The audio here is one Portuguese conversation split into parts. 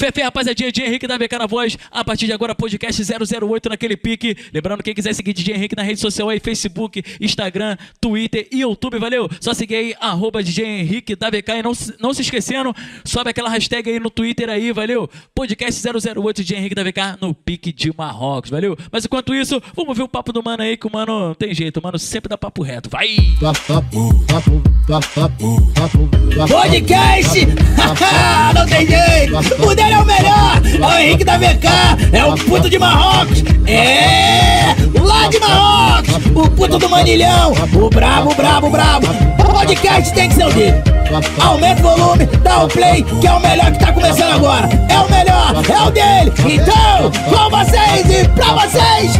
Fefe, rapaziadinha, DJ Henrique da VK na voz. A partir de agora, podcast 008 naquele pique. Lembrando, quem quiser seguir DJ Henrique na rede social aí, Facebook, Instagram, Twitter e YouTube, valeu? Só seguir aí, arroba DJ Henrique da VK. E não, não se esquecendo, sobe aquela hashtag aí no Twitter aí, valeu? Podcast 008 DJ Henrique da VK no pique de Marrocos, valeu? Mas enquanto isso, vamos ver o papo do mano aí, que o mano tem jeito, o mano sempre dá papo reto. Vai! Podcast! não tem jeito! Dele é o melhor! É o Henrique da VK! É o puto de Marrocos! É! Lá de Marrocos! O puto do Manilhão! O brabo, brabo, brabo! O podcast tem que ser o dele! Aumenta o volume, dá o play, que é o melhor que tá começando agora! É o melhor! É o dele! Então, com vocês e pra vocês,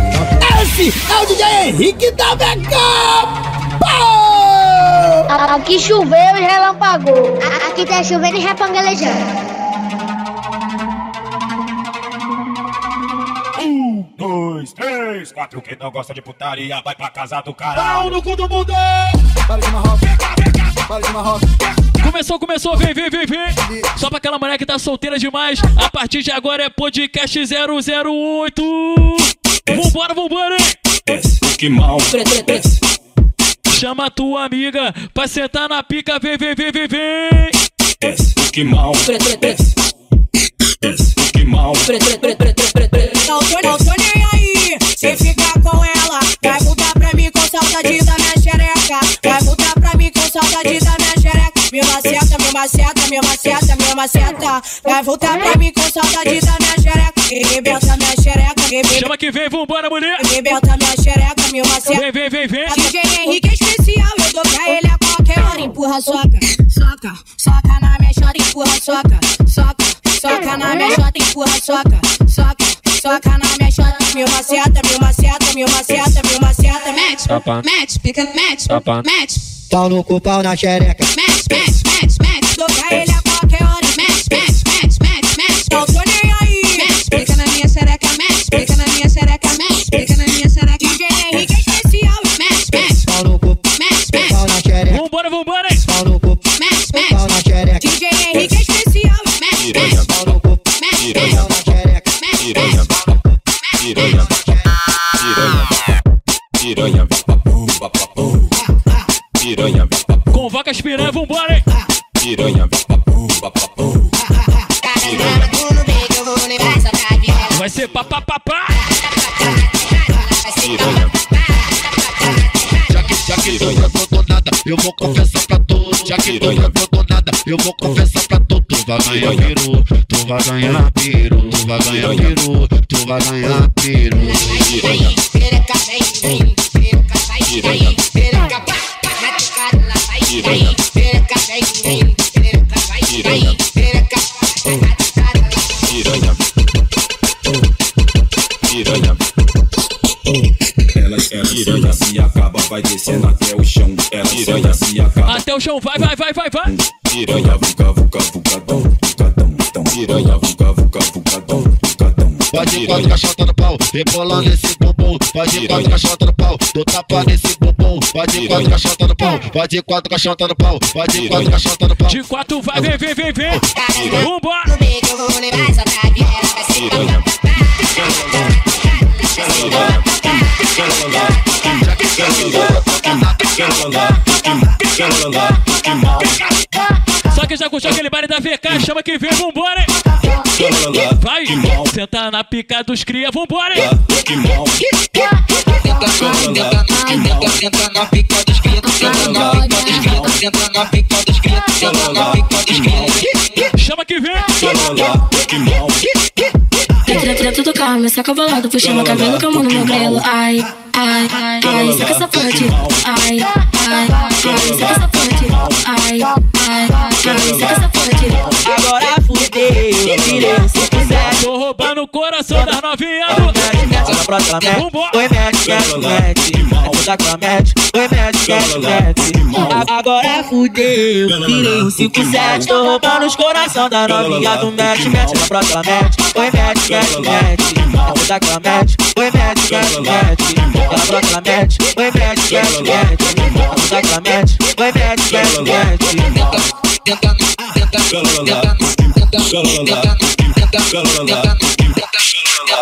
esse é o DJ Henrique da VK! Aqui choveu e relampagou. Aqui tá chovendo e repangalejando. Dois, três, quatro. Quem não gosta de putaria vai pra casa do caralho. no cu do mundo! Começou, começou, vem, vem, vem, vem. Só pra aquela mulher que tá solteira demais. A partir de agora é podcast 008. Vambora, vambora, hein? Que mal. Chama a tua amiga pra sentar na pica, vem, vem, vem, vem, vem. Desce, que mal. Desce, desce, que mal. Me maceta, me maceta, Vai voltar pra mim com saudade da minha xereca Rebenta minha xereca, rebenta, Chama que vem, vambora, mulher. rebenta minha xereca, me maceta Vem, vem, vem, vem. DJ Henrique é especial, eu dou pra ele a qualquer hora. Empurra, soca, soca, soca na minha chota, empurra, soca, soca, soca na minha chota, empurra, soca, soca, soca na minha chota. Mil maceta, mil maceta, mil maceta, mil maceta. Match, match, pica, match, match, Pau no cu, pau na xereca. match, match, match, match. Pra ele a qualquer hora. Match, match, match, match, match. Não tô nem aí. Match, na minha xereca, match, pica na minha xereca, match, pica na minha xereca. DJ Henrique é especial, match, match, Pau no cu, match, match. pau na xereca. Vambora, vambora? Pau no cu, Match, pau match. na xereca. DJ Henrique é especial. Match, Piranha, match, Pau no cu, match, pau match, na xereca. match, piranha, match. piranha, piranha, piranha, piranha, papu, Convoca as piranha, vambora, hein? Piranha, piranha, Vai ser papapá. piranha, Já que, já que tu não botou nada, eu vou confessar pra tu. Já que tu não botou nada, eu vou confessar pra tu. Tu vai ganhar peru, tu vai ganhar peru, tu vai ganhar peru, tu vai ganhar peru. piranha, piranha, piranha, vai descendo até o chão. Ela piranha se acaba. Até o chão, vai, vai, vai, vai, vai. Piranha, vuca, vuca, vucadão, vucadão, então. Piranha, vuca, vuca, vucadão, vucadão. Pode ir quatro caixotas no pau, rebola nesse bumbum. Pode ir quatro caixotas no pau, dou tapa nesse bumbum. Pode ir quatro caixotas no pau, pode ir quatro caixotas no pau, pode ir quatro caixotas no pau. De quatro, vai, vem, vem, vem, vem. Vambora. Piranha, Só que já curtiu aquele baile da VK, chama que vem, vambora, hein? Vai, senta na pica dos cria, vambora, hein? Entra na pica dos gritos, entra na pica dos gritos, entra na pica dos gritos, entra na pica dos gritos. Chama que vem. Que mal, Entra dentro do carro, me saca bolado, puxa meu cabelo, calma no meu grelo. Ai, ai, ai, saca essa ponte. Ai, ai, ai, saca essa ponte. Ai, ai, ai, saca essa ponte. Agora fudeu, virei se quiser. Tô roubando o coração das novinhas do... Mete na próxima mete. Vambora. Oi, mete, mete, mete. Mete da cama, mete. Oi, mete, mete, mete. Agora fudeu, virei um 5-7. Tô roubando os coração da novinha do mete. Mete na próxima mete. Oi, mete, mete, mete. Mete da cama, mete. Oi, mete, mete, mete. Na próxima mete. Oi, mete, mete, mete. Mete da cama, mete. Oi, mete, mete, mete. Tenta, tenta, tenta, tenta, tenta, tenta,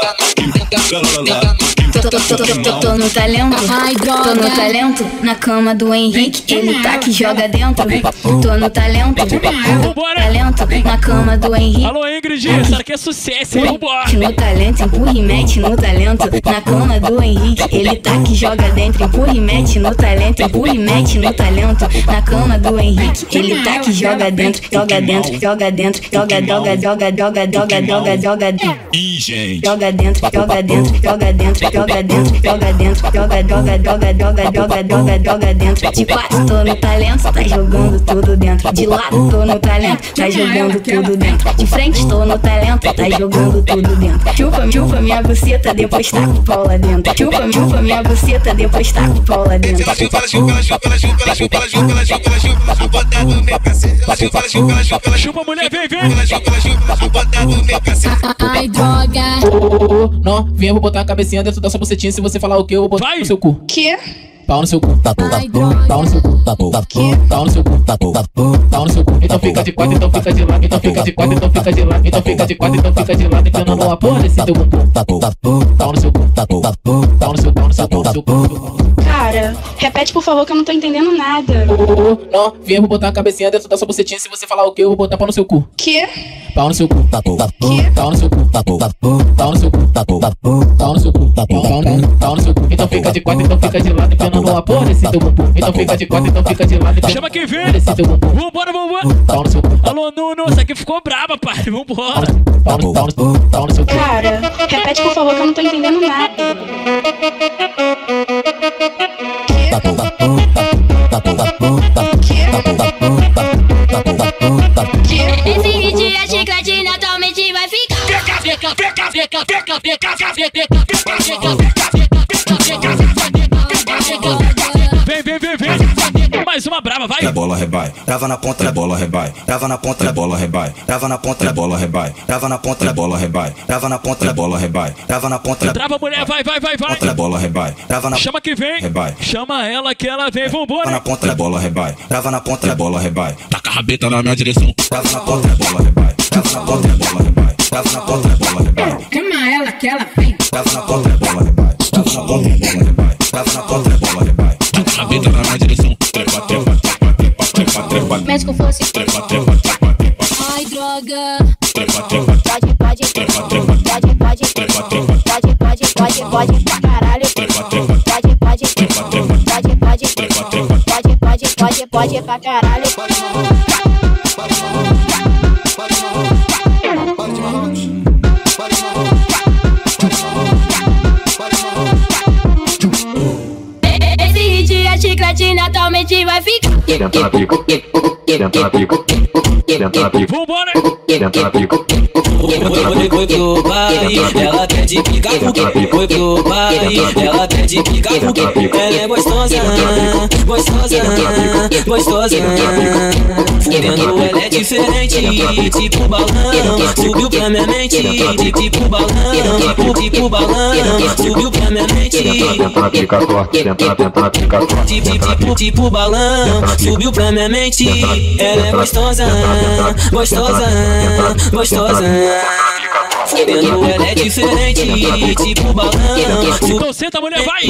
la la la la tô, tô, tô, tô no talento, tô no talento, na cama do Henrique, ele tá que joga dentro. Tô no talento, Vambora. talento, na cama do Henrique. Alô, Ingrid, isso aqui é sucesso? Vambora. No talento, empurra e mete no talento. Na cama do Henrique, ele tá que joga dentro. Empurra e mete no talento, empurra e mete no talento. Na cama do Henrique, ele tá que joga dentro, joga dentro, joga dentro, joga, joga, joga, joga, joga, joga, joga dentro. Ih, gente. Joga dentro, joga dentro, joga dentro, joga dentro, joga dentro, joga, joga, joga, joga, joga, joga, joga dentro. De quatro, tô no talento, tá jogando tudo dentro. De lado, tô no talento, tá jogando tudo dentro. De frente, tô no talento, tá jogando tudo dentro. Chupa, chupa minha buceta, depois tá com pau lá dentro. Chupa, chupa minha buceta, depois tá com o pau lá dentro. Chupa, mulher, vem, vem. Ai, droga. Não, vem, eu vou botar a cabecinha dentro da sua bucetinha. Se você falar o que, eu vou botar Vai. no seu cu. Que? Pau no seu cu. Droga. Pau no seu cu. Pau no seu cu. Pau no seu cu. Então fica de quatro, então fica de lado. Então fica de quatro, então fica de lado. Então fica de quatro, então fica de lado. Empinando a porra desse teu bumbum. Pau no seu cu. Pau no seu, pau no seu, pau no seu cu. Cara, repete por favor que eu não tô entendendo nada. Não, vem, eu vou botar a cabecinha dentro da sua bucetinha. Se você falar o que, eu vou botar pau no seu cu. Que? Pau no seu cu. Pau no seu cu. Pau no seu cu. Pau no seu cu. Pau no seu cu. Então fica de quatro, então fica de lado. Empinando a porra desse teu bumbum. Então fica de quatro, então fica de lado. Chama quem vem. Desse teu bumbum. Vambora, vambora. Alô, Nuno, essa aqui ficou braba, pai. Vambora. Cara, repete por favor que eu não tô entendendo nada. Esse hit é chiclete, naturalmente vai ficar. Vem, Mais uma braba, vai. É bola rebai, trava na ponta, é bola rebai, trava na ponta, é bola rebai, trava na ponta, é bola rebai, trava na ponta, é bola rebai, trava na ponta, é bola rebai, trava na ponta, é Trava, mulher, vai, vai, vai, vai. ponta, é bola rebai, trava na Chama que vem. Rebai. Chama ela que ela vem, Trava vambora. na ponta, é bola rebai, trava na ponta, é bola rebai, Taca a rabeta na minha direção. trava na ponta, é bola rebai, trava na ponta, é bola rebai, trava na ponta, é bola rebai, Chama ela que ela vem. trava na ponta, é bola rebai, trava na ponta, é bola rebai, trava na ponta, é bola rebai, Taca a rabeta na minha direção. Trepa, Médico fosse. trepa, trepa, trepa, trepa, Ai, droga. trepa, trepa, Pode, pode, trepa, trepa, pode, pode, trepa, trepa, pode, pode, pode, pode pra caralho. trepa, trepa, Pode, pode, trepa, trepa, pode, pode, trepa, trepa. pode, pode, pode, pode pra caralho. gente vai ficar. Senta na pica, senta na pica. Vambora. Foi, foi pro pai, ela quer de picar porque Foi pro pai, ela quer de picar porque Ela é gostosa, gostosa, gostosa Fudendo ela é diferente, tipo balão Subiu pra minha mente, tipo balão Tipo balão, subiu pra minha mente Tipo, tipo, tipo balão, subiu pra minha mente Ela é gostosa, gostosa, gostosa. Fudendo ela é diferente, tipo balão. Então senta, mulher, vai.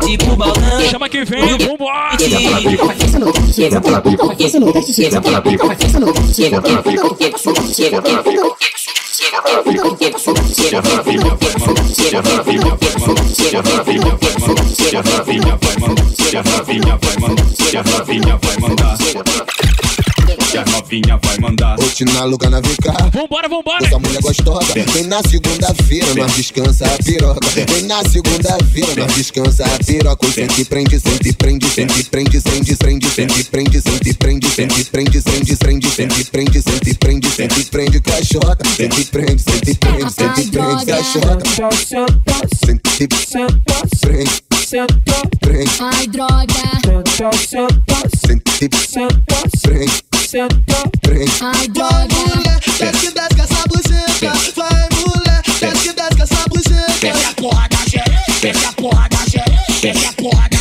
Tipo, balão. Chama quem vem, vambora. A novinha vai mandar. Hoje na Luga na VK. Vambora, vambora. Essa mulher gostosa. Vem na segunda-feira, nós descansa a piroca. Vem na segunda-feira, nós descansa a piroca. Sente, prende, sente, prende, sente, prende, sente, prende, sente, prende, sente, prende, sente, prende, sente, prende, sente, prende, sente, prende, sente, prende, caixota. Sente, prende, sente, prende, sente, prende, caixota. Sente, prende, prende, Ai, droga. sente, prende, prende. Ai, droga. Desce, desce essa buceta, vai mulher, desce, desce essa buceta. Desce a porra da desce a porra da desce a porra da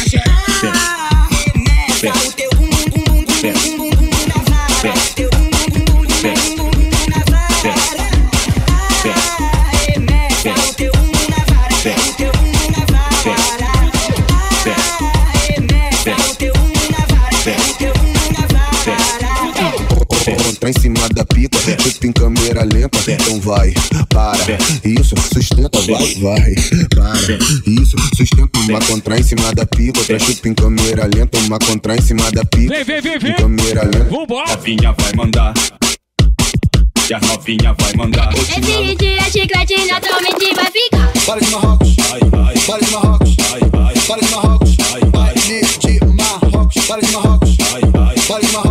em cima da pica, chupa em câmera lenta, então vai, para, isso, sustenta, vai, vai, para, isso, sustenta, uma contra em cima da pica, outra chupa em câmera lenta, uma contra em cima da pica, Vem, vem, vem, em vem. câmera lenta. Vambora. Novinha vai mandar. E a novinha vai mandar. Esse dia chiclete naturalmente vai ficar. Para de Marrocos, Vai, vai, para de Marrocos, vai, vai, para de Marrocos, vai, vai, baile de Marrocos, para de Marrocos, vai, vai, para de Marrocos,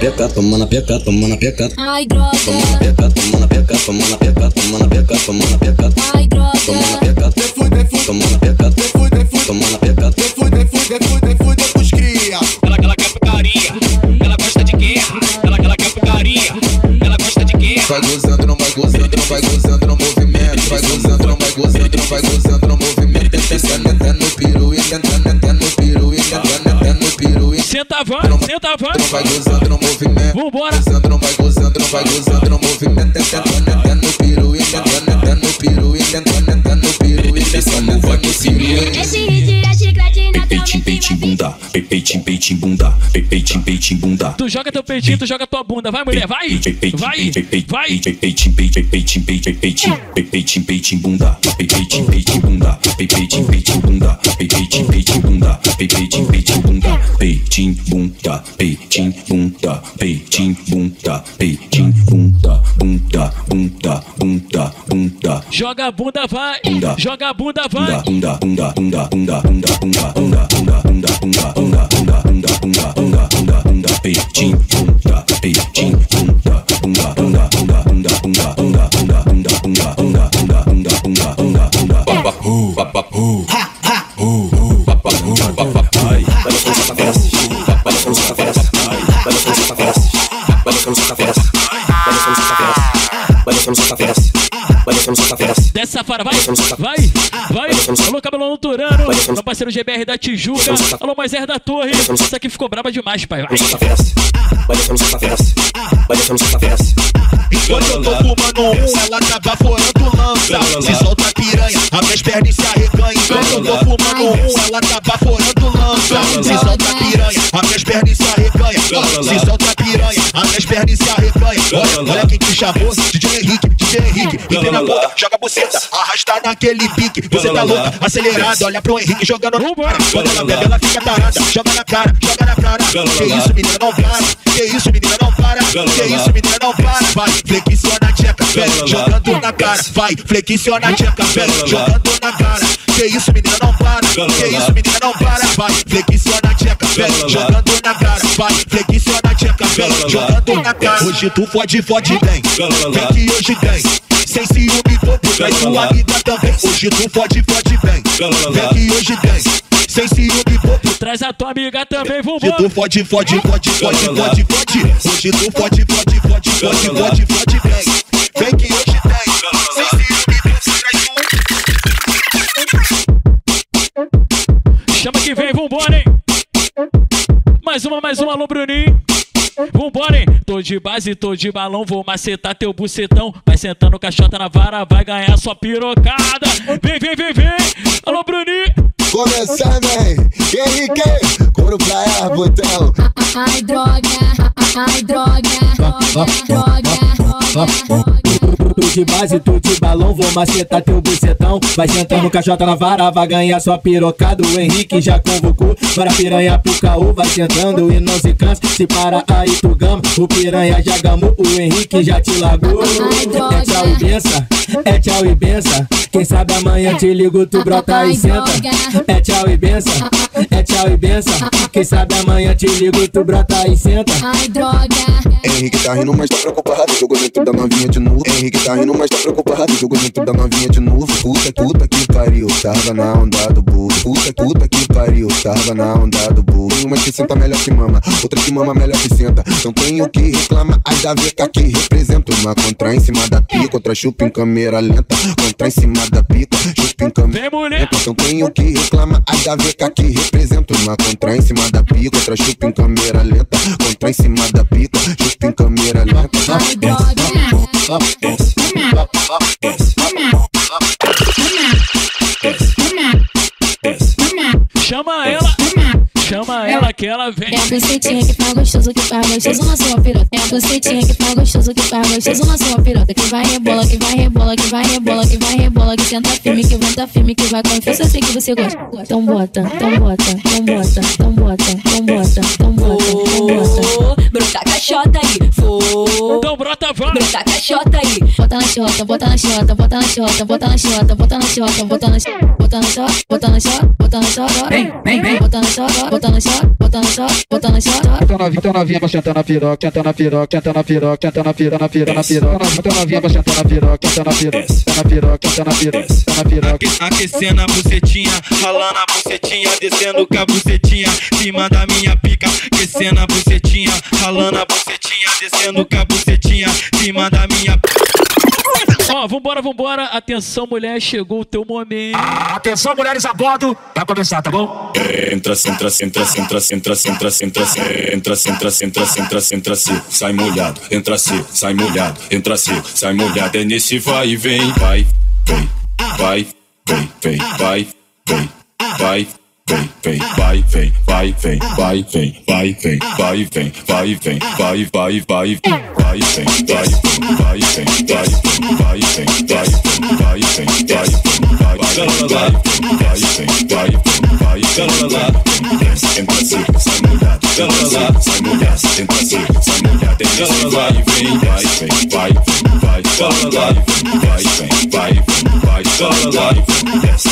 peca, toma na peca, toma na peca. Ai, droga. Toma na peca, toma na peca, toma na peca, toma na peca, toma na peca. Ai, Toma na droga. peca, Vem fuder, fuder, toma na peca, vem fuder, fuder, toma na peca. vem fuder, fuder, fuder, fuder com os cria. Ela, ela quer putaria, ela gosta de guerra. Ela, ela quer putaria, ela gosta de guerra. Vai gozando, não vai gozando, não vai gozando no movimento. Vai gozando, não vai gozando, não vai gozando no movimento. Tentando, tentando no piru, e tentando Senta van, senta. Não vai gozando no movimento. Vambora. Gozando, não vai gozando, não vai gozando no movimento. Tentando, tentando no piru, e tentando, tentando no piru, e tentando, tentando no piru. e tentando, tentando no piru. Esse chiclete naturalmente vai bunda. Peitim, peitim, bunda. Peitim, peitim, bunda. Tu joga teu peitinho, tu joga tua bunda. Vai, mulher, vai. Vai, vai. Peitim, peitim, peitim, peitim, peitim, peitim, peitim, bunda. Peitim, peitim, bunda. Peitim, peitim, bunda. Peitim, peitim, bunda. Peitim, peitim, bunda. Peitim, bunda. Peitim, bunda. Peitim, bunda. Peitim, bunda. Bunda, bunda, bunda, bunda. Joga a bunda, vai. Bunda. Joga a bunda, vai. Bunda, bunda, bunda, bunda, bunda, bunda, bunda, bunda, bunda, bunda, bunda, bunda, bunda, bunda, bunda, bunda, bunda, peitinho, bunda, peitinho, bunda, bunda, bunda, bunda, bunda, vai dançando essa festa, vai essa festa. Desce vai, vai, vai. Alô, cabelão Turano, meu parceiro GBR da Tijuca. Alô, Moisés da Torre. Isso aqui ficou braba demais, pai. Vai. Essa festa, vai essa festa, vai essa festa. Enquanto eu tô fumando um, ela tá baforando lança. Se solta a piranha, as minhas pernas se arreganham. Enquanto eu tô fumando um, ela tá baforando lança. Se solta a piranha, as minhas pernas se arreganham. Se solta a piranha, as minhas pernas se arreganham. Olha, olha quem te chamou, DJ Henrique, DJ Henrique. Empina a boca, joga a buceta, arrasta naquele pique. Você tá louca, acelerado, olha pro Henrique jogando na cara. Quando ela bebe, ela fica tarada. Joga na cara, joga na cara. Que isso, menina, não para. Que isso, menina, não para. Que isso, menina, não para. Vai, flexiona a tcheca, vem, jogando na cara. Vai, flexiona a tcheca, vem, jogando na cara. Que isso, menina, não para. Que isso, menina, não para. Vai, flexiona a tcheca, vem, jogando na cara. Vai, flexiona a tcheca, vem, jogando na cara. Hoje tu fode, fode bem. Vem que hoje tem. Sem ciúme, bobo, traz sua amiga também. Hoje tu fode, fode bem. Vem que hoje tem. Sem ciúme, bobo, Traz a tua amiga também, Hoje vambora. tu fode, fode, fode, fode, fode, fode. Hoje tu fode, fode, fode, fode, fode, fode, vem. Vem que hoje tem. Sem ciúme, você traz Chama que vem, vambora, hein? Mais uma, mais uma, alô, Bruninho. Vambora, hein? Tô de base, tô de balão, vou macetar teu bucetão. Vai sentando caixota na vara, vai ganhar sua pirocada. Vem, vem, vem, vem. Alô, Bruninho. Começando, hein? Henrique, couro pra ela, botão. Ai, droga. Ai, droga. Droga. Tu de base, tu de balão, vou macetar teu bucetão. Vai sentando caixota na vara, vai ganhar sua pirocada. O Henrique já convocou para piranha pro caô. Vai sentando e não se cansa. Se para aí tu gama, o piranha já gamou. O Henrique já te largou. É tchau e benção, é tchau e benção. Quem sabe amanhã te ligo, tu brota e senta. É tchau e benção, é tchau e benção. Quem sabe amanhã te ligo, tu brota e senta. Ai, droga. Henrique tá rindo, mas tá preocupado. Jogou dentro da novinha de novo. Henrique tá rindo, mas tá preocupado. Jogou dentro da novinha de novo. Puta, puta que pariu. Tava na onda do burro. Puta, puta que pariu. Tava na onda do burro. Tem uma que senta melhor que mama. Outra que mama melhor que senta. Não tem o que reclama. As da VK que representa. Uma contra em cima da pia. Contra chupa em câmera lenta. Contra em cima da pica, chupa em cama. Vem, mulher! Então quem o que reclama, a gaveca que representa uma contra em cima da pica, outra chupa em câmera lenta, contra em cima da pica, chupa em câmera lenta. Chama ela! Chama ela que ela vem. É a bucetinha que faz gostoso, que faz gostoso na sua piroca. É a bucetinha que faz gostoso, que faz gostoso na sua piroca. Que vai rebola, que vai rebola, que vai rebola, que vai rebola, que senta firme, que venta firme, que vai com força, eu sei que você gosta. Então bota, então bota, então bota, então bota, então bota, então bota, então bota. Brota caixota aí, for. Então brota, vai! Brota a caixota aí. Bota na chota, bota na chota, bota na chota, bota na chota, bota na chota, bota na chota, bota na chota, bota na chota, bota na chota, vem, vem, vem, bota na chota, bota na chota, bota na chota, bota na chota. Então novinha, então novinha pra sentar na piroca, senta na piroca, senta na piroca, senta na piroca, na piroca, na piroca. Então novinha na piroca, senta na piroca, senta na piroca, senta na piroca, senta na piroca. Aque- Aquecendo a bucetinha, ralando a bucetinha, descendo com a bucetinha, cima da minha pica. Aquecendo a bucetinha, ralando a bucetinha, descendo com a bucetinha, cima da minha Ó, oh, vambora, vambora. Atenção, mulher, chegou o teu momento. Ah, atenção, mulheres a bordo. Vai começar, tá bom? Entra, entra, entra, entra, entra, entra, entra, entra, entra, entra, entra, entra, entra, sai molhado, entra se sai molhado, entra se sai molhado. É nesse vai e vem, vai, vem, vai, vem, vem, vai, vem, vai. Vem, vem, vai, vem, vai, vem, vai, vem, vai, vem, vai, vem, vai, vem, vai, vai, vai, vai, vem, vai, vai, vem, vai, vai, vem, vai, vai, vem, vai, vai, vai, vai, vem, vai, vem, vai, vem, vai, vem, entra se, sai molhado, entra se, sai molhado, entra se, sai molhado, é nesse vai e vem, vai, vem, vai, vem, vai, vai, vai, vem, vai, vem, vai, vai, vem, desce,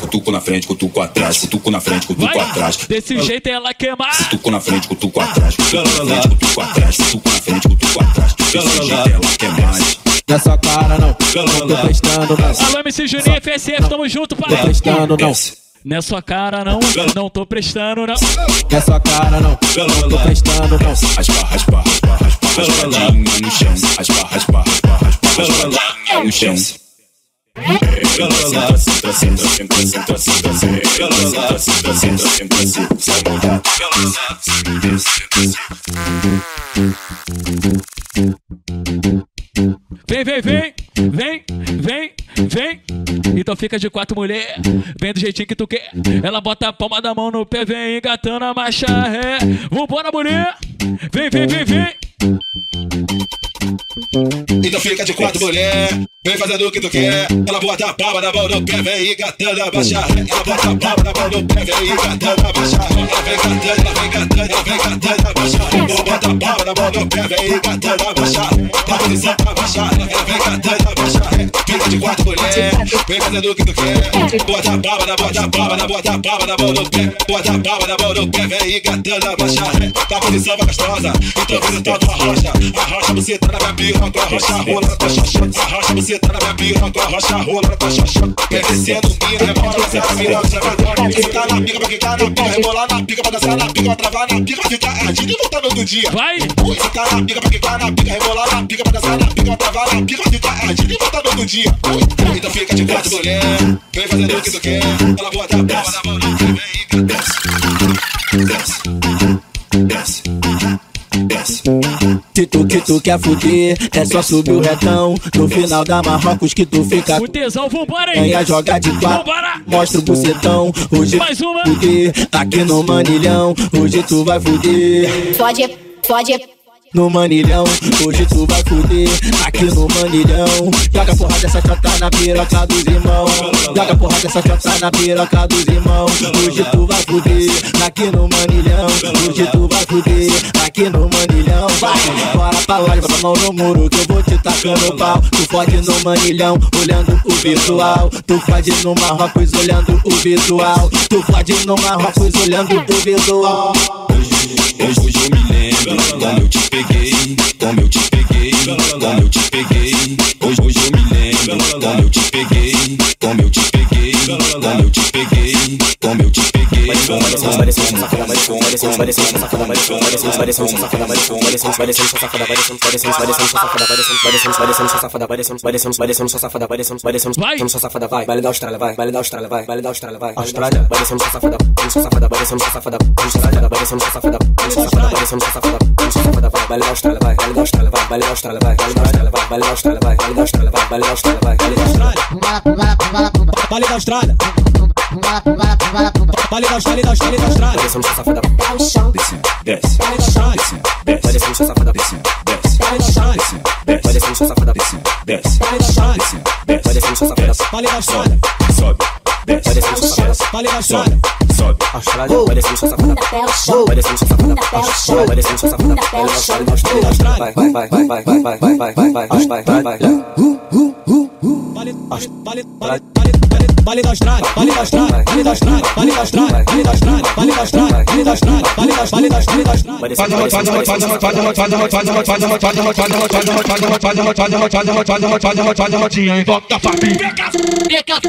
cutuco na frente, cutuco atrás, cutuco na frente, cutuco atrás, cutuco Vai! atrás, Desse jeito ela queimar. Cutuco na frente, cutuco atrás, cutuco na frente, cutuco atrás, cutuco na frente, cutuco atrás. Desse jeito ela quer mais. Nessa cara não, não tô prestando não, Alô, MC Juninho, FSF, tamo junto, tô pai. prestando não. Nessa cara não, não tô prestando não. Nessa cara não, não tô prestando não. Raspa, raspa, raspa, raspa, raspadinha no chão. Raspa, raspa, raspa, raspa, raspadinha no chão. Entra, senta, Vem, vem, vem, vem, vem, vem. Então fica de quatro mulher, vem do jeitinho que tu quer. Ela bota a palma da mão no pé, vem engatando a marcha ré. Vambora, mulher. Vem, vem, vem, vem. Então fica de quatro mulher, vem fazendo o que tu quer. Ela bota a palma na mão no pé, vem engatando a baixa. Ela bota a palma na mão no pé, vem engatando a baixa. Ela vem cantando, ela vem cantando, ela vem cantando a baixa. Ela bota a palma na mão no pé, vem engatando a baixa. Tá posição pra baixar, ela vem cantando a baixa. Fica de quatro mulher, vem fazendo o que tu quer. Bota a palma na bota a palma na bota a palma na mão no pé. Bota a palma na mão no pé, vem engatando a baixa. Tá posição gostosa, então faz o tal da rocha. Arrocha você tá na minha piroca, arrocha rola na tua xoxota. Arrocha tá na minha piroca, arrocha rola na tua xoxota. Quer descendo, mina, rebola, você tá piroca, você vai embora. Ficar na pica pra ficar na pica, rebolar na pica pra dançar na pica, pra travar na pica, pra ficar ardido e voltar no outro dia. Vai. Ficar na pica pra ficar na pica, rebolar na pica pra dançar na pica, pra travar na pica, pra ficar ardido e voltar no outro dia. Então fica de quatro mulher, vem fazendo o que tu quer. Ela bota a palma na mão, vem desce, desce, desce, desce. Se tu que tu quer fuder, é só subir o retão. No final da Marrocos que tu fica O tesão, vambora aí. ganha, joga de quatro. Vambora. Mostra o bucetão. Hoje Mais uma. fuder, aqui no manilhão. Hoje tu vai fuder. Fode, fode, No manilhão, hoje tu vai fuder aqui no manilhão. Joga porra dessa chota na piroca dos irmãos. Joga porra dessa chota na piroca dos irmãos. Hoje tu vai fuder aqui no manilhão. Hoje tu vai fuder aqui no manilhão. Vai, bora pra loja, bota mão no muro que eu vou te tacando pau. Tu fode no manilhão, olhando o visual. Tu fode no Marrocos, olhando o visual. Tu fode no Marrocos, olhando o visual. Hoje, hoje eu me lembro como eu te peguei, como eu te peguei, como eu te peguei. Hoje, hoje eu me lembro como eu te peguei, como eu te peguei, como eu te peguei, como eu te peguei. Maricão, maricão, maricão, safada, maricão, maricão, maricão, safada, maricão, maricão, maricão, safada, maricão, maricão, maricão, safada, maricão, maricão, maricão, safada, maricão, maricão, maricão, safada, maricão, maricão, maricão, safada, maricão, maricão, Vai. safada, vai, vale da Austrália, vai, vale da Austrália, vai, vale da Austrália, vai, Austrália, maricão, safada, maricão, safada, maricão, safada, Austrália, maricão, safada, maricão, safada, maricão, safada, maricão, safada, vai, vale da Austrália, vai, vale da Austrália, vai, vale da Austrália, vai, vale da Austrália, vai, vale da Austrália, vai, vale da Austrália, vai, vale da Austrália, vai, vale da Austrália. Vale da Austrália. Vale da Austrália, da Austrália, da Austrália. Maricão, safada, Desce, Vale da Austrália. desce, maricão, safada, desce, Vale da Austrália. desce, maricão, safada, desce, Vale da Austrália. desce, maricão, safada, Vale da Austrália. sobe, desce, maricão, safada, Vale da Austrália. sobe. Austrália, maricão, safada, maricão, safada, Austrália, maricão, safada, vale da Austrália, da Austrália, da Austrália, vai, vai, vai, vai, vai, vai, vai, vai, vai, vai, vai, vai, vai, vai. Vale, vale, vale, vale, vale, vale, vale da Austrália. Vale da Austrália. Vale da Austrália. Vale da Austrália. Vale da Austrália. Vale da Austrália. Vale da Austrália. Vale da Vale da Vale da maricão,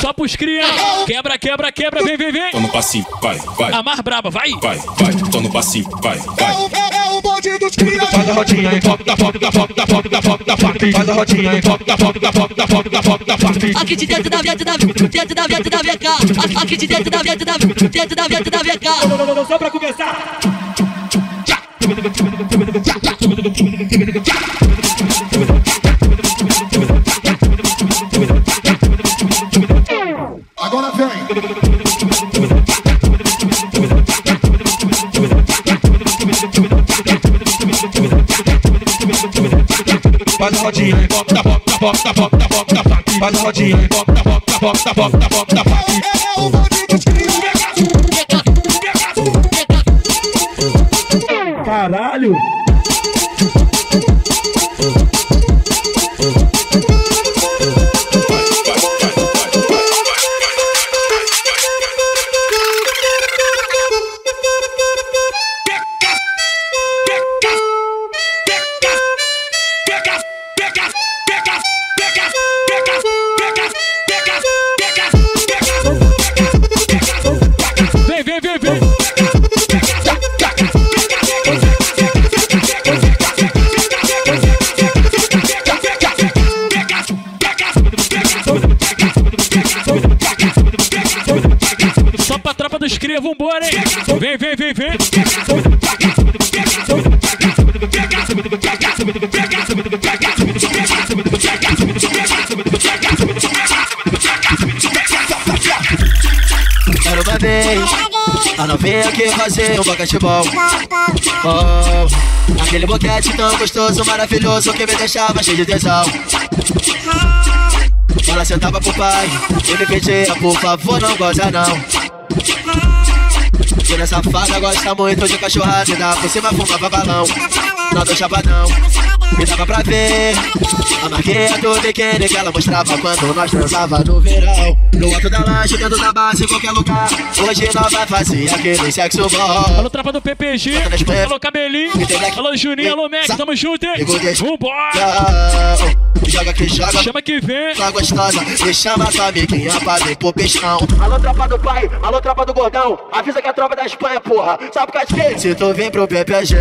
Só pros cria. Quebra, quebra, quebra. Vem, vem, vem. Tô no passinho, vai, vai, A mais braba, vai. vai, vai. Tô no passinho, vai, vai. É. Faz a rodinha em foco da foco da foco da foco da foco da foco. Faz a rodinha em foco da foco da foco da foco da foco da foco. Aqui de dentro da vieta da dentro da vieta da VK. Aqui de dentro da vieta da dentro da vieta da VK. Só pra começar. Agora vem. Faz rodinha, bota, bota, bota, bota, bota, funk. Faz rodinha, bota, bota, bota, bota, bota, da pop, da pop. Caralho! Cria, vambora, hein? Vem, vem, vem, vem. Era uma vez A novinha que fazia um boquete bom oh, Aquele boquete tão gostoso, maravilhoso Que me deixava cheio de tesão Ela sentava pro pai E me pedia, por favor, não goza não Nessa safada gosta muito de cachorrada E dá por cima fumava balão Não do chapadão E dava pra ver A marquinha do biquíni que ela mostrava Quando nós transava no verão No alto da lanche, dentro da base, em qualquer lugar Hoje nós vai fazer aquele sexo bom Alô, tropa do PPG. Alô, cabelinho. Alô, Juninho. Alô, Mac. Tamo junto, hein? Vambora. Joga que joga, Chama que vem. tá gostosa E chama tua amiguinha pra vir pro peixão. Alô tropa do pai, alô tropa do gordão. Avisa que é a tropa da Espanha, porra. Sabe o que Se tu vem pro PPG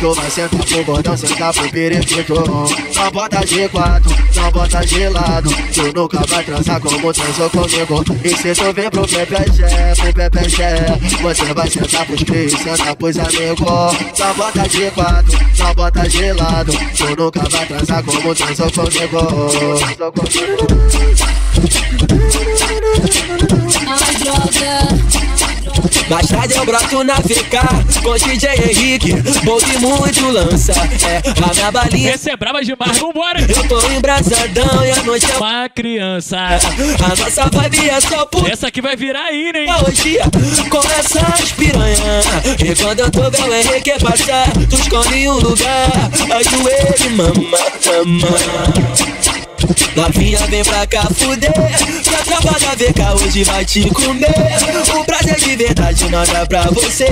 Tu vai sentar pro gordão, sentar pro periquito. Não bota de quatro, não bota de lado. Tu nunca vai transar como transou comigo. E se tu vem pro PPG, pro PPG Você vai sentar pros cris, sentar pros amigos. Não bota de quatro, não bota de lado. Tu nunca vai transar dançar com você, só com negócio. Ela é droga. Mais tarde eu broto na VK com DJ Henrique, bom e muito lança. É a minha balinha. Esse é braba demais. Vambora. Eu tô embrasadão e a noite é Uma criança. A nossa vibe é só por Essa aqui vai virar aí, hein? hoje com essas piranha. E quando eu tô vendo o Henrique passar, tu escolhe um lugar, ajoelho, mama, mama. Novinha vem pra cá fuder. Tropa da VK hoje vai te comer. O prazer de verdade não dá pra você.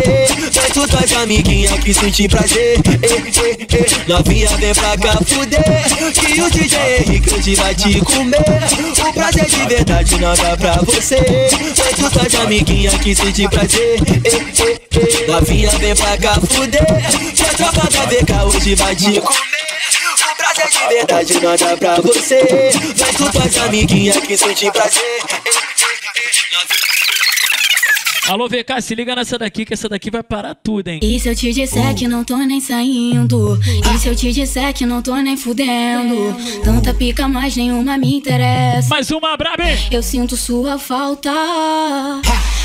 Mas tu tuas amiguinha que sentir prazer. Novinha vem pra cá fuder. Que o DJ Henrique hoje vai te comer. O prazer de verdade não dá pra você. Mas tu tuas amiguinha que sentir prazer. Novinha vem pra cá fuder. Tropa da VK hoje vai te comer o prazer de verdade dá pra você. Mas tu tuas amiguinha que sente prazer Alô, VK, se liga nessa daqui, que essa daqui vai parar tudo, hein? E se eu te disser que não tô nem saindo? E se eu te disser que não tô nem fudendo? Tanta pica, mas nenhuma me interessa. Mais uma, braba? Eu sinto sua falta.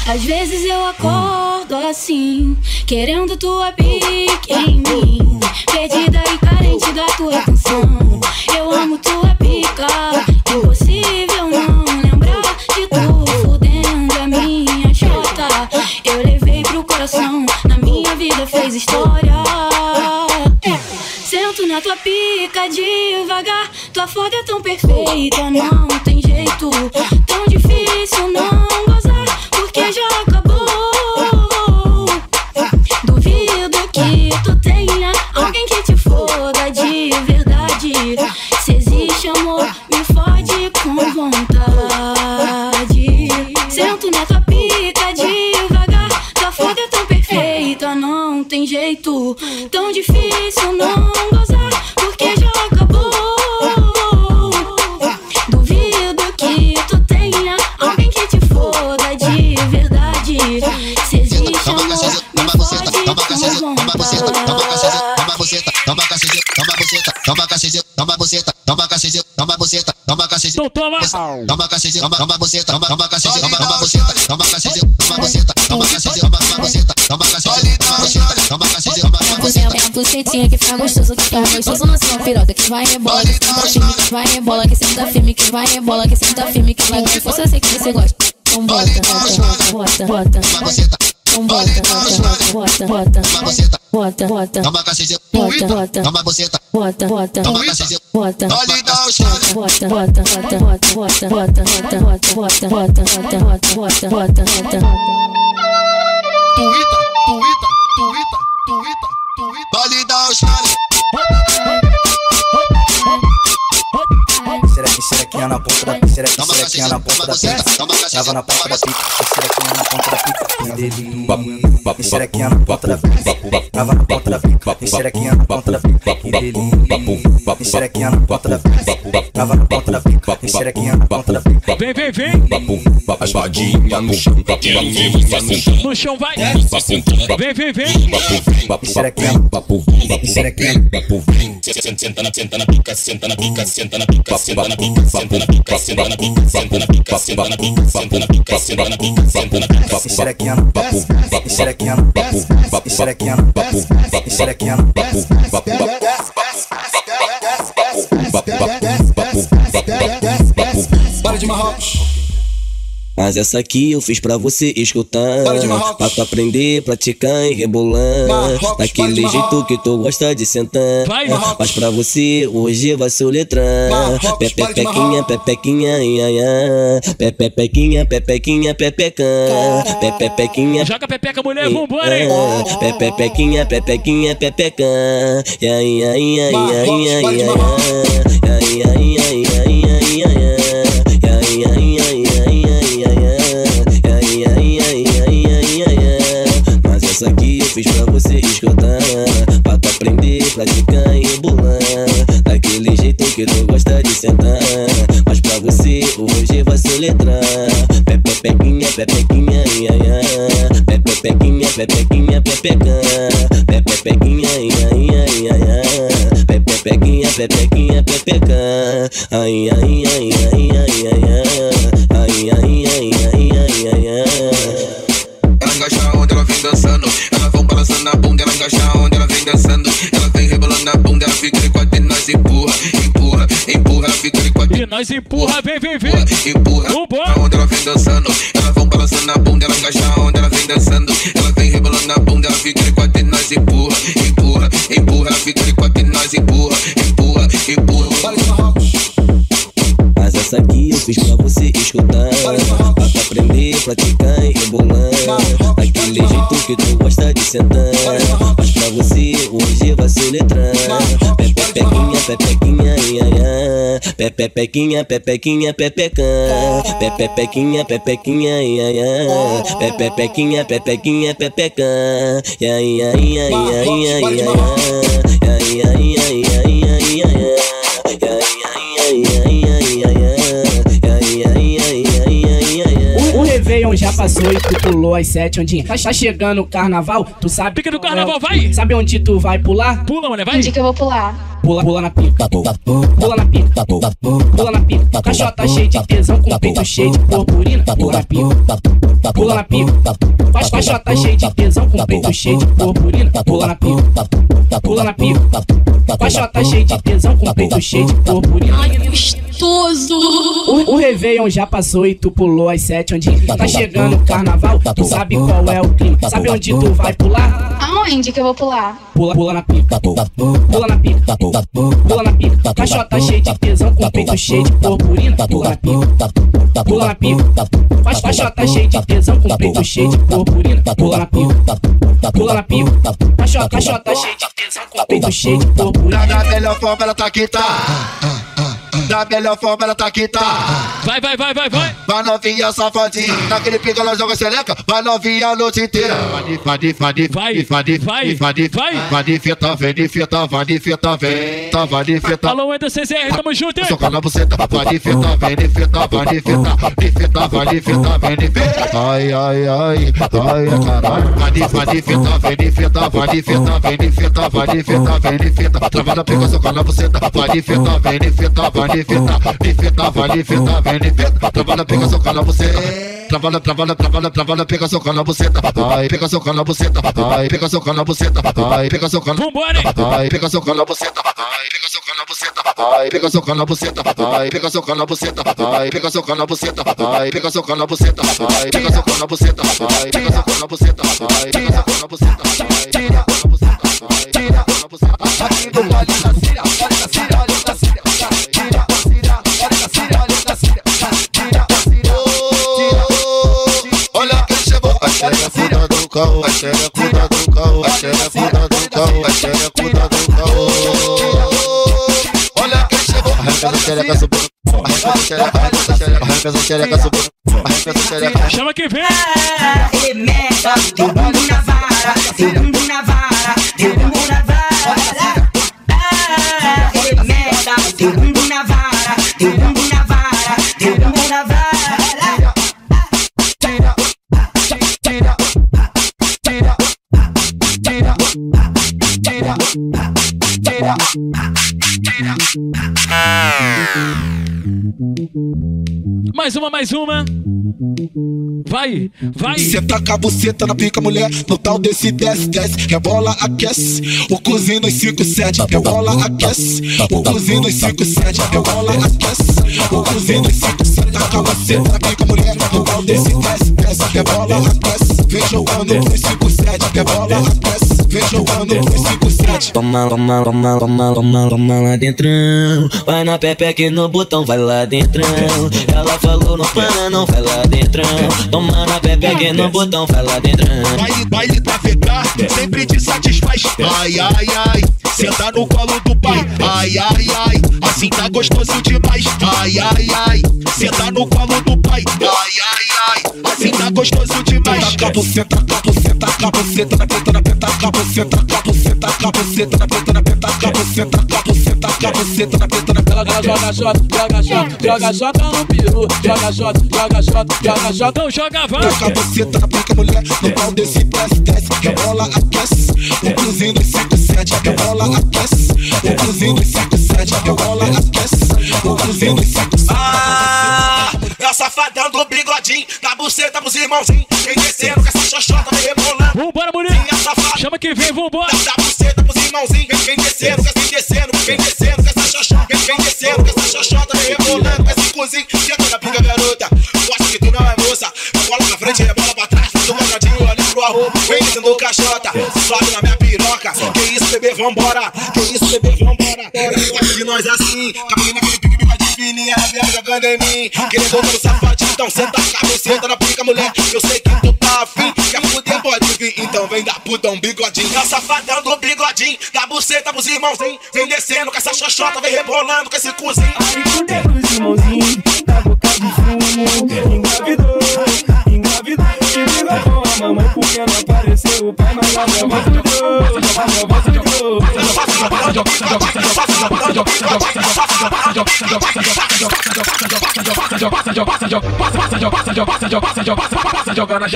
Às vezes eu acordo assim, querendo tua pique em mim. Perdida e carente da tua atenção. Eu amo tua pica. Impossível não coração, na minha vida fez história. Sento na tua pica devagar. Tua foda é tão perfeita, não tem jeito. Tão difícil não gozar, porque já acabou. Duvido que tu tenha alguém que te foda de verdade. Tem jeito. Tão difícil não gozar, porque já acabou. Duvido que tu tenha alguém que te foda de verdade. Se existe amor, me fode com vontade. Toma cacete, toma buceta, toma cacete, toma buceta, toma cacete, toma buceta, toma cacete. Então toma. Toma cacete, toma, toma buceta, toma, toma cacete, toma, toma buceta, toma cacete, toma buceta, toma cacete, é bucetinha que fica gostoso, que fica gostoso na sua piroca. Que vai rebola, que senta firme, que vai rebola, que senta firme, que vai rebola, que senta firme, que vai com força, eu sei que você gosta. Então bota, bota, bota, bota, bota. Então bota, bota, bota, bota, bota, bota, Toma cacete, bota, bota, toma buceta, bota, bota, toma cacete, bota, Olhe dá os bota, bota, bota, bota, bota, bota, bota, bota, bota, bota, bota, bota, bota, bota, bota. Tuita, tuita, tuita, tuita, tuita. Olhe shining. Xerequinha, na ponta da pica, xerequinha, na ponta da pica. Tava na ponta da pica, xerequinha na ponta da pica. Que delícia. Xerequinha na ponta da pica. Tava na ponta da pica, xerequinha na ponta da pica. Que delícia. Xerequinha na ponta da pica. Tava na ponta da pica, xerequinha na ponta da pica. Vem, vem, vem. Chão, taquinha no chão. No chão vai. Vem, vem, vem. Xerequinha, xerequinha. Senta na, senta na pica, senta na pica, senta na pica, senta na pica, senta na pica, para de Marrocos. Mas essa aqui eu fiz pra você escutar. Pra tu aprender, praticar e rebolar. Marrocos, Daquele jeito que tu gosta de sentar. Vai. Mas pra você hoje vai soletrar Pepequinha, pepequinha, ia, ia. Pepequinha, pepequinha, pepeca. Pepequinha, Joga pepeca, mulher, vambora, hein? Pepequinha, pepequinha, pepeca. Ia, ia, ia, ia, Marrocos, ia, para que tu gosta de sentar Mas pra você hoje vai soletrar Pepequinha, pepequinha, ia, ia Pepequinha, pepequinha, pepeca Pepequinha, ia, ia, ia, ia Pepequinha, pepequinha, pepeca Ai, ai, ai, ai, ai, ai, ai Ai, ai, ai, ai, ai, ai, ai Ela engaja onde ela vem dançando. Ela vão balançando a bunda, ela engaja onde ela vem dançando. Ela E nós empurra, vem, vem, vem. empurra. Vambora. Onde ela vem dançando. Ela vão balançando a bunda, ela engaja onde ela vem dançando. Ela vem rebolando a bunda, ela fica de quatro e nós empurra, empurra, empurra. Ela fica de quatro e nós empurra, empurra, empurra. Marrocos. Essa aqui eu fiz pra você escutar. Aprender, praticar e rebolar. Daquele jeito que tu gosta de sentar. Mas pra você hoje vai ser letrar. Pepequinha, pepequinha, ia, ia. Pepequinha, pepequinha, pepecã. Pepequinha, pepequinha, ia, ia. Pepequinha, pepequinha, ia. Ia, ia, ia, ia, ia, ia, ia. O Réveillon já passou e tu pulou às sete ondinhas. Tá, tá chegando o carnaval, tu sabe. Pica do carnaval, vai! Sabe onde tu vai pular? Pula, mulher, vai! Onde que eu vou pular? Pula, pula na pica. Pula na pica. Pula na pica. Cachota cheia de tesão com peito cheio de purpurina. Pula na pica. Pula na pica. Faz cachota cheia de tesão com peito cheio de purpurina. Pula na pica. Pula na pica. Cachota cheia de tesão com peito cheio de purpurina. Ai, gostoso! O, o Réveillon já passou e tu pulou às sete onde tá chegando o carnaval. Tu sabe qual é o clima? Sabe onde tu vai pular? Aonde que eu vou pular? Pula, pula na pica. Pula na pica. Pula na pica. Cachota cheia de tesão com peito cheio de purpurina. Pula na pica. Pula na pica. Faz cachota cheia de tesão com peito cheio de purpurina. Pula na pica. Pula na pica. Cachota, cachota cheia de tesão com peito cheio de purpurina. Da melhor forma ela tá aqui, tá? Da melhor forma ela tá aqui, tá? Vai, vai, vai, vai, vai! Vai novinha safadinha, naquele pico ela joga xereca, vai novinha a noite inteira. Vai de, vai vai vai vai vai de, vai, vai de fita, vem de fita, vai de fita, vem, tá, vai de fita. Alô, Eder CZR, tamo junto, hein? Soca na buceta, vai de fita, vem de fita, vai de fita, de fita, vai de fita, vem de fita. Ai, ai, ai, ai, caralho. Vai de, vai de fita, vem de fita, vai de fita, vem de fita, vai de fita, vem de fita. Travada pega, soca na buceta, vai de fita, vem de fita, vai de fita, vai de fita, vem de fita. Travada pega, soca na buceta. Travada, travada, travada, travada, pega, soca na buceta. Vai, pega, soca na buceta. Vai, pega, soca na buceta. Vai, pega, soca na Vambora, Vai, pega, soca na buceta. Vai, pega, soca na buceta. Vai, pega, soca na buceta. Vai, pega, soca na buceta. Vai, pega, soca na buceta. Vai, pega, soca na buceta. Vai, pega, soca na buceta. Vai, pega, soca na buceta. Vai, pega, soca na buceta. Vai, pega, soca na buceta. Vai, pega, soca na buceta. Aqui do Vale da Síria, Vale da Síria, Vale da a xereca funda do caô, a xereca funda do caô, a xereca do caô, a xereca do caô. Olha quem chegou, arranca essa xereca subindo, arranca essa xereca, arranca o xereca, arranca essa xereca arranca essa. Chama quem vem! Ele mexa, deu bumbo na vara, deu bumbo na vara, deu na vara. Ele mexa, deu na vara, deu bumbo na vara, deu na vara. Mais uma, mais uma. Vai, vai. Senta com a buceta na pica, mulher. No tal desse desce, desce. Rebola, aquece. O cozinho nos 5, 7. Rebola, aquece. O cozinho nos 5, 7. Rebola, aquece. O cozinho nos 5, 7. Tá com a buceta na pica, mulher. No tal desse desce, desce. Rebola, aquece. Vem jogando nos 5, 7. Rebola, aquece. Vem jogando nos 5, 7. Toma, toma, toma, toma, toma, toma lá dentro. Vai na pepeca e no botão, vai lá dentro. Ela falou, não para, não, vai lá dentro. Toma na pepeca e no botão, vai lá dentro. Baile, baile da VK sempre te satisfaz. Ai, ai, ai, Senta no colo do pai, ai, ai, ai. Assim tá gostoso demais, ai, ai, ai. Senta no colo do pai, ai, ai, ai. Assim tá gostoso demais. Capuceta, capuceta, capuceta na peta, na capuceta, capuceta, capuceta na peta, capuceta, capuceta buceta, taca a buceta, a na teta, na teta. Ela joga shot, joga shot, joga shot no peru, joga shot, joga shot, joga shot. Então joga, vai. Taca a buceta na pica, mulher, no pau desse desce, desce. Rebola, aquece, o cruzinho dos 5, 7. Rebola, aquece, o cruzinho dos 5, 7. Rebola, aquece, o cruzinho dos 5, 7. Ah, é o safadão do bigodinho, da buceta pros irmãozinhos. Vem descendo com essa xoxota, vem rebolando. Vambora, mulher. A. Chama quem vem, vambora. Da, da buceta pros irmãozinhos. Vem, vem descendo, vem descendo, vem descendo rebolando com esse cozinho. Senta na pica, garota. Gosta que tu não é moça. Bola pra frente, rebola pra trás. Um quadradinho, olha pro arroba. Vem descendo caixota. Sobe na minha piroca. Que isso, bebê, vambora. Que isso, bebê, vambora. Gosta de nós assim. Caminho naquele pique, bigode menininha vendo jogando em mim. Querendo outro safadinho, então senta a cabeça na pica, mulher. Eu sei que tu tá afim, quer fuder, pode vir. Então vem da puta um bigodinho. É o safadão do bigodinho, da buceta pros irmãozinhos. Vem descendo com essa xoxota, vem rebolando com esse cozinho. Aí fudeu pros irmãozinhos, da boca de fumo. Engravidou, engravidou. E liga com a mamãe porque não apareceu o pai, mas a minha avó cuidou. A minha avó cuidou.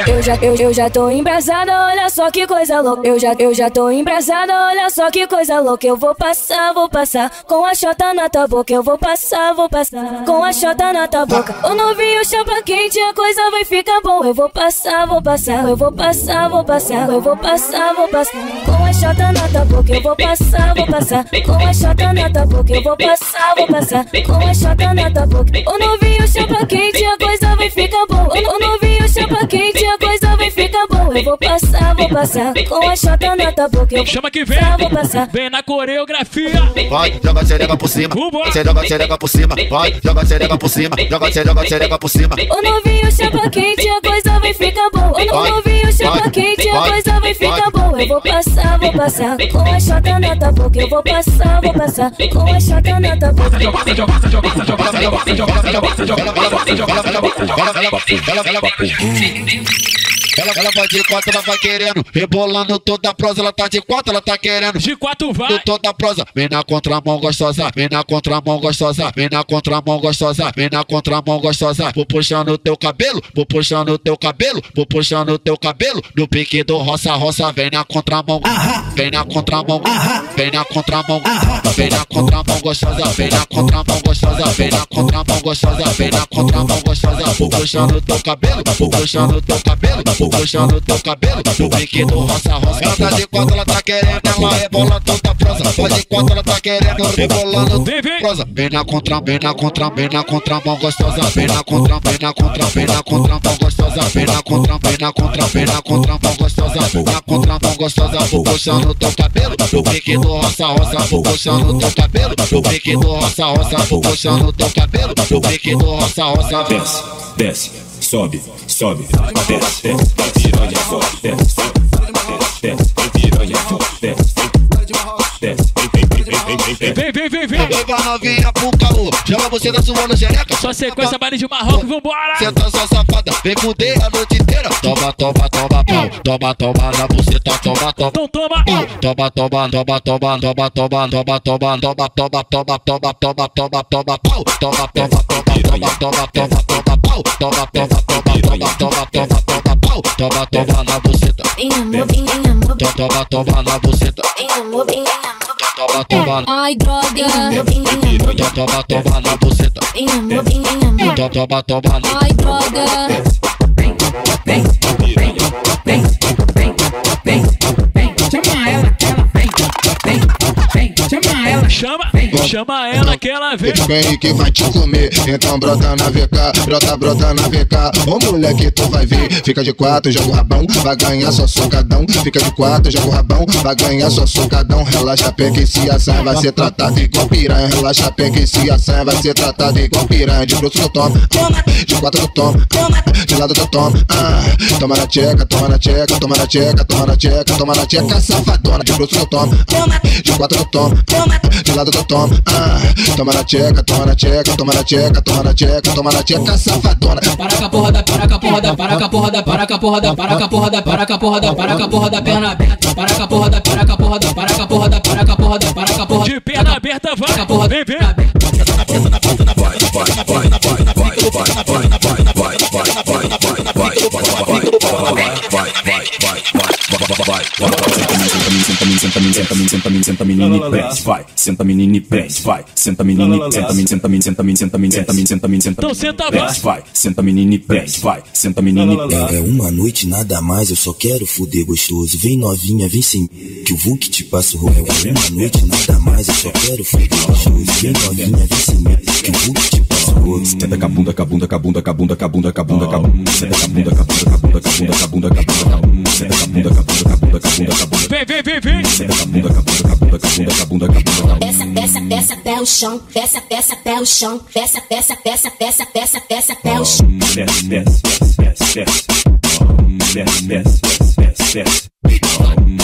Eu já, eu, eu já tô embrasada, olha só que coisa louca. Eu já, eu já tô embrasada, olha só que coisa louca. Eu vou passar, vou passar com a chota na tua boca. Eu vou passar, vou passar com a chota na tua boca. O novinho chapa quente, a coisa vai ficar bom. Eu vou passar, vou passar, eu vou passar, vou passar, eu vou passar, vou passar com a chota na tua boca. Eu vou passar, vou passar com a chota na tua boca. Eu vou passar, vou passar com a chota na tua boca. O novinho chapa quente, a coisa vai ficar bom. O novinho chapa quente, Eu vou passar, vou passar com a chota na tua boca. Eu Chama que vem, vou passar. vem na coreografia. Pode, joga a xereca por cima. Você joga a xereca por cima. Pode, joga a xereca por cima. Joga, você joga a xereca por cima. O novinho chapa quente, a coisa vai ficar bom. O novinho chapa quente, a coisa vai ficar bom. Eu vou passar, vou passar com a chota na tua boca. Eu vou passar, vou passar com a chota na tua boca. Ela, ela vai de quatro, ela vai querendo. Rebolando toda a prosa, ela tá de quatro, ela tá querendo. De quatro vai. Toda a prosa. Vem na contramão gostosa, vem na contramão gostosa, vem na contramão gostosa, vem na contramão gostosa. Vou puxando o teu cabelo, vou puxando o teu cabelo, vou puxando o teu cabelo. No pique do roça, roça, vem na contramão. Vem na contramão, vem na contramão, vem na contramão gostosa, vem na contramão gostosa, vem na contramão gostosa, vem na contramão gostosa. Vou puxando o teu cabelo, vou puxando o teu cabelo, vou puxando o teu cabelo. Pique do roça, roça. Ela tá de quatro, ela tá querendo, ela rebola toda prosa. Tá de quatro, ela tá querendo, rebolando prosa. Vem na contra, vem na contra, vem na contramão gostosa, vem na contra, vem na contra, vem na contramão gostosa, vem na contra, vem na contra, vem na contramão gostosa, na contramão gostosa. Vou puxando o teu cabelo, no pique do roça, roça. Vou puxando o teu cabelo, no pique do roça, roça. Vou puxando o teu cabelo, no pique do roça, roça. Desce, desce, sobe, sobe, desce, desce, piranha sobe, desce, desce, piranha forte, desce, desce, Vem, vem, vem, vem. Leva novinha pro caô, chama você da sua na xereca. Só sequência, baile de Marrocos, vambora. Senta sua safada, vem fuder a noite inteira. Toma, toma, toma, pau. Toma, toma na buceta, toma, toma. Então toma. Toma, toma, toma, toma, toma, toma, toma, toma, toma, toma, toma, toma, toma, toma, toma, pau. Toma, toma, toma, toma, toma, toma, toma, pau. Toma, toma, toma, toma, toma, toma, toma, pau. Toma, toma na buceta. Toma, toma na buceta. Toma, toma. Toba toba, Ai, droga. Toma, toma na buceta. Toba toba, Ai, droga. Vem, vem, vem, vem, vem, vem. Chama ela, ela vem, vem ela. Chama, chama ela que ela vem. Vem que vai te comer, então brota na VK, brota, brota na VK. Ô moleque, tu vai ver, fica de quatro, joga o rabão, vai ganhar só socadão. Fica de quatro, joga o rabão, vai ganhar só socadão. Relaxa, pega e se vai ser tratado igual piranha. Relaxa, pega e se vai ser tratado igual piranha. De bruxo eu tomo, de quatro eu tomo, de lado eu tomo. Ah, toma na tcheca, toma na tcheca, toma na tcheca, toma na tcheca, toma na tcheca, safadona. De bruxo eu tomo, de quatro eu tomo, de lado eu tomo. Ah, toma na tcheca, toma na tcheca, toma na tcheca, toma na tcheca, toma na tcheca, safadona. Para com a porra da, para com a porra da, para com a porra da, para com a porra da, para com a porra da, para com a porra da, para com a porra da perna aberta. Para com a porra da, para com a porra da, para com a porra da, para com a porra da, para com a porra De perna aberta, vai. Vem, vem. Senta menino, senta menino, senta menino, senta menino e press, vai. Senta menino e press, vai. Senta menino, senta menino, senta menino, senta menino, senta menino, senta menino, senta menino, senta Então senta, press, vai. Senta menino e press, vai. Senta menino e. É uma noite nada mais, eu só quero fuder gostoso. Vem novinha, vem sem que o Vuk te passa o rolo. É uma noite nada mais, eu só quero fuder gostoso. Vem novinha, vem sem que o Vuk te passa o arroto. Senta com a bunda, com a bunda, com a bunda, com a bunda, com a bunda, com a bunda, com a bunda. Senta com a bunda, com a bunda, com a bunda, com a bunda, com a bunda, com a bunda, com a bunda. Senta com a bunda, com a Vem, vem, vem, vem. Peça, peça, peça, pé o chão. Peça, peça, pé o chão. Peça, peça, peça, peça, peça, peça, pé o chão. Desce, desce, desce, desce. Desce, desce, desce, desce.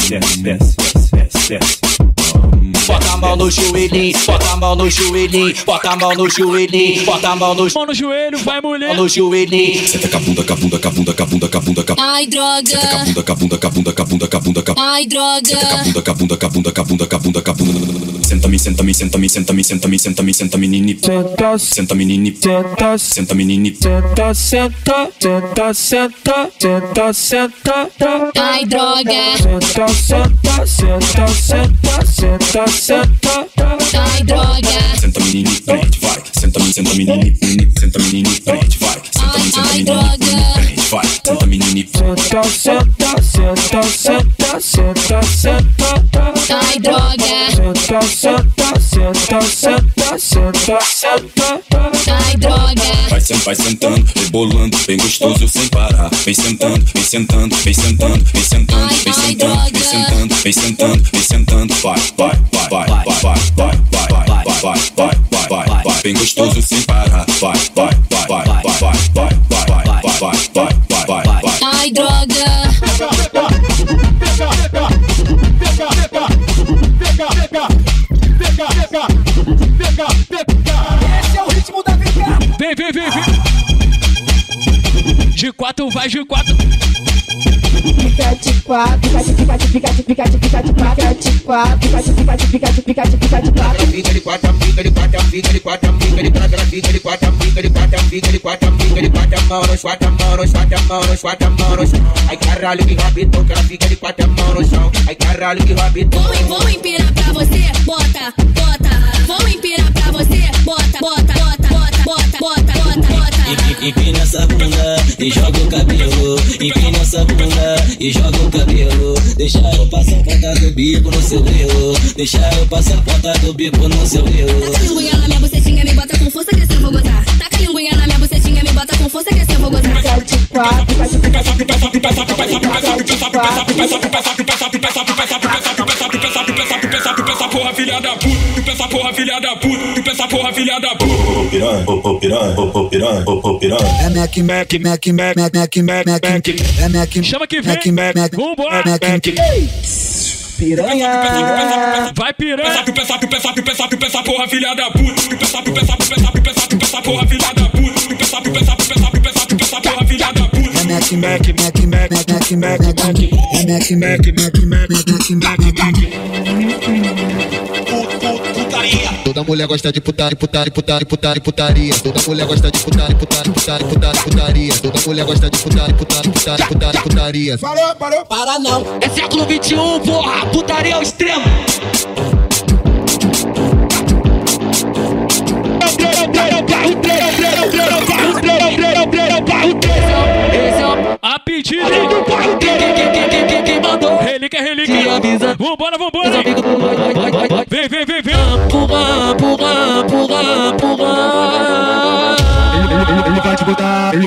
Desce, desce, desce, desce. Bota a mão no joelhinho, bota a mão no joelhinho, bota a mão no joelhinho, bota a mão no Mão no joelho, vai mulher. no joelhinho. Senta com a bunda, com a bunda, com a bunda, com a bunda, com a bunda, com a bunda. Ai, Senta com a droga. bunda, com a bunda, com a bunda, com a bunda, com a bunda, com a bunda. Ai, Senta com a droga. bunda, com a bunda, com a bunda, com a bunda, com a bunda, com a bunda. Senta-me, senta-me, senta-me, senta-me, senta-me, senta-me, senta menini. Senta, Senta menini. senta, Senta menini. senta, senta, senta, senta, senta, senta, tá. Ai, droga. Senta, senta, senta, senta, senta, senta, sai droga. Senta menino vai. Senta, senta menino, senta menino frente, vai. Senta, senta menino frente vai. Senta menini. Senta, senta, senta, senta, senta, senta, tá. Ai, droga. Senta, senta, senta, senta, senta, senta, tá. Ai, droga. Vai, sen- vai sentando, rebolando, bem gostoso sem parar. Vem sentando, vem sentando, vem sentando, vem sentando, vem sentando, vem sentando, vem sentando, vem sentando. Vai, vai, vai, vai, vai, vai, vai, vai, vai, vai, vai, vai, vai, vai, vai. Bem gostoso sem parar. Vai, vai, vai, vai, vai, vai, vai, vai, vai, vai, vai. Ai, droga. Esse é o ritmo da. Vem, vem, vem, vem. De quatro, vai de quatro fica de quatro, fica de fica de fica de fica de fica de quatro, de fica de fica de fica de fica de fica de quatro. Fica de quatro, fica de quatro, fica de quatro, fica de quatro, fica de quatro, fica de quatro, fica de quatro, fica de quatro mãos, quatro mãos, quatro mãos, quatro mãos. Ai caralho que rabito, que ela fica de quatro mãos no chão. Ai caralho que rabito. Vou, vou empinar pra você, bota, bota. Vou empinar pra você, bota, bota, bota, bota, bota, bota, bota. Empina essa bunda e joga o cabelo. Empina essa bunda e joga o cabelo. Deixa eu passar a ponta do bico no seu grelo. Deixa eu passar a ponta do bico no seu me bota com força que assim eu vou gozar. Taca a linguinha na minha bucetinha, me bota com força que assim eu vou gozar. Salte quatro. Porra, filha da puta, tu pensa porra, filha da puta, tu pensa porra, filha da puta. Ô piranha, ô piranha, ô piranha, ô piranha. É Mac, Mac, Mac, Mac, Mac, Mac, Mac, Mac. É Mac, chama que vem. Mac, Mac, vambora. Mac, Piranha. Vai piranha. Pensa, tu pensa, tu pensa, tu pensa, porra, filha da puta. Tu pensa, tu pensa, tu pensa, tu pensa, tu pensa, porra, filha da puta. Tu pensa, tu pensa, tu pensa, tu pensa, tu pensa, porra, filha da puta. é Mac, Mac, Mac, Mac, Mac, Mac, Mac, Mac, é Mac, Mac, Mac, Mac, Mac, Mac, Mac. Toda mulher gosta de putaria, putaria, putaria, putaria, putaria. Toda mulher gosta de putaria, putaria, putaria, putaria, putaria. Toda mulher gosta de putaria, putaria, putaria, putaria, putaria. Parou, parou. Para não. É século XXI, porra, putaria ao extremo. A pedida. Relíquia, relíquia. Vambora, vambora.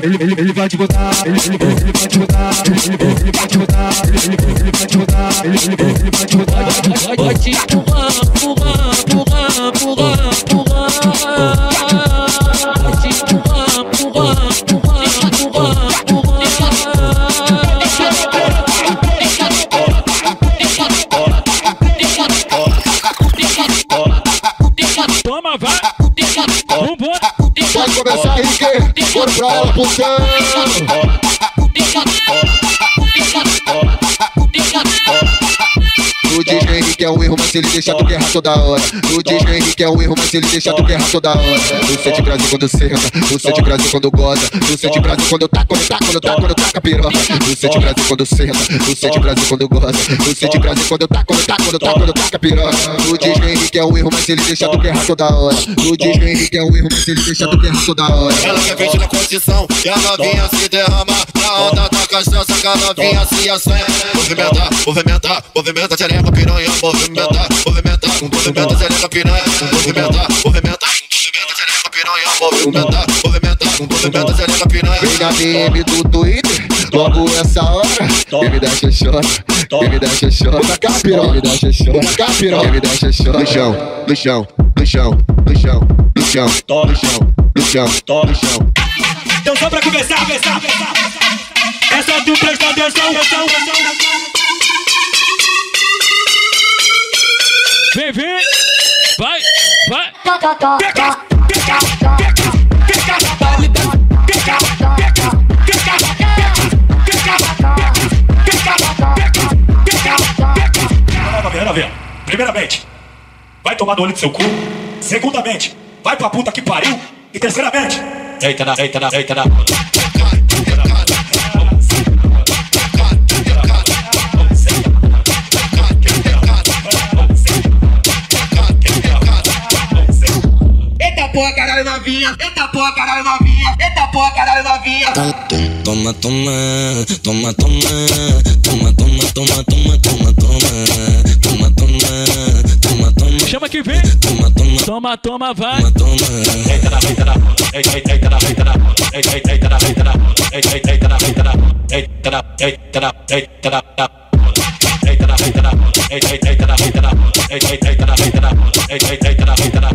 Ele, ele, ele, vai te botar, ele, ele, ele, vai te botar, ele, ele, ele, vai te botar, ele, ele, ele, vai te botar, ele, ele, ele, vai te botar. Vai te empurrar, empurrar, pra putão. O DJ que é um irmão mas ele deixa tu errar toda hora. O DJ Henrique é um erro, mas ele deixa tu errar toda hora. Tu sente Brasil quando senta, tu sente Brasil quando goza. Tu sente Brasil quando tá, quando tá, quando tá, quando taca piroca. Tu sente Brasil quando senta, tu sente Brasil quando goza. Tu sente Brasil quando tá, quando tá, quando tá, quando taca piroca. O DJ Henrique é um erro, mas ele deixa tu errar toda hora. O DJ Henrique é um erro, mas ele deixa tu errar toda hora. Ela quer vídeo na condição e a novinha se derrama Na onda da cachaça que a novinha se assanha Movimentar, movimentar, movimenta xereca piranha Movimentar, movimentar, movimenta xereca piranha Movimentar, movimentar, movimenta xereca piranha Movimentar, movimentar, movimenta, piranha. Vem na DM do Twitter, logo essa hora. Quem me dá xoxota, quem me dá xoxota. Capirão, me dá xoxota. Capirão, me dá xoxota. No chão, no chão, no chão, no chão, no chão, no chão, no chão, no chão. Então só pra começar, começar, começar. Essa tu presta atenção, atenção, atenção. Vem, vem. Vai, vai. Fica, fica, fica, fica. Vale da... Fica, fica, fica, fica, fica, fica, fica. Primeira vez, primeiramente, vai tomar no olho do seu cu. Segundamente, vai pra puta que pariu. E terceiramente, deita na, deita na, deita na. Porra, caralho novinha. Eita porra, caralho novinha. Eita porra, caralho novinha. Toma, toma, toma, toma, toma, toma, toma, toma, toma, toma, toma, toma, toma, toma. Chama que vem. Toma, toma, Toma, toma, vai. toma. Eita na, eita na, eita, eita, eita na, eita na, eita, eita, eita na, eita na, eita, eita, eita na, eita na, eita na, eita na, eita na, eita na, eita na, eita, eita, eita na, eita na, eita, eita, eita na, eita na, eita, eita, eita na, eita na,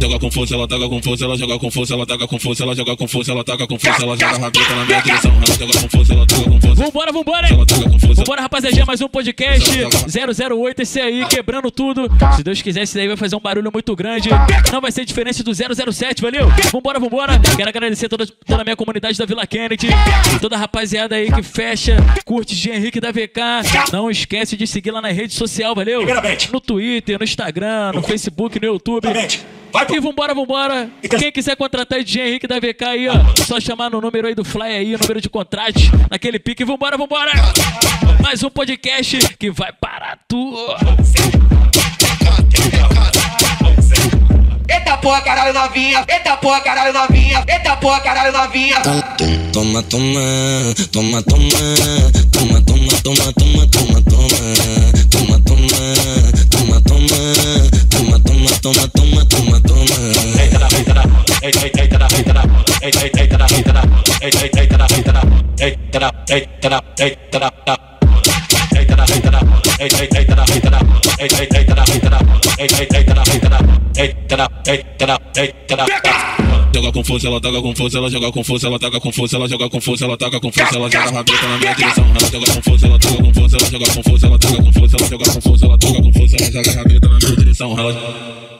Joga com força, ela taca com força, ela joga com força, ela taca com força, ela joga com força, ela taca com força, ela joga rabeta na minha direção, ela joga com força, ela taca com força. Vambora, vambora. Vambora, rapaziada. Mais um podcast 008. Esse aí, quebrando tudo. Se Deus quiser, esse daí vai fazer um barulho muito grande. Não vai ser diferente do 007, valeu? Vambora, vambora. Quero agradecer toda, toda a minha comunidade da Vila Kennedy. Toda a rapaziada aí que fecha, curte de Henrique da VK. Não esquece de seguir lá na rede social, valeu? No Twitter, no Instagram, no Facebook, no YouTube. E vambora, vambora. Quem quiser contratar DJ Henrique da VK aí, ó, só chamar no número aí do Fly aí, o número de contrato, naquele pique. Vambora, vambora. Mais um podcast que vai parar tudo. Eita porra, caralho novinha. Eita porra, caralho novinha. Eita porra, caralho novinha. Toma, toma, toma, toma, toma, toma, toma, toma, toma, toma, toma, toma, toma, toma, toma, toma, toma, toma, toma. Eita na, eita deita na, força na, deita na. Joga confuso, ela toca confuso, ela joga confuso, ela toca confuso, ela joga confuso, ela toca confuso, ela joga rabeta na minha direção. Ela joga confuso, ela toca confuso, ela joga confuso, ela toca confuso, ela joga confuso, ela toca confuso, ela joga rabeta na minha direção. Ela...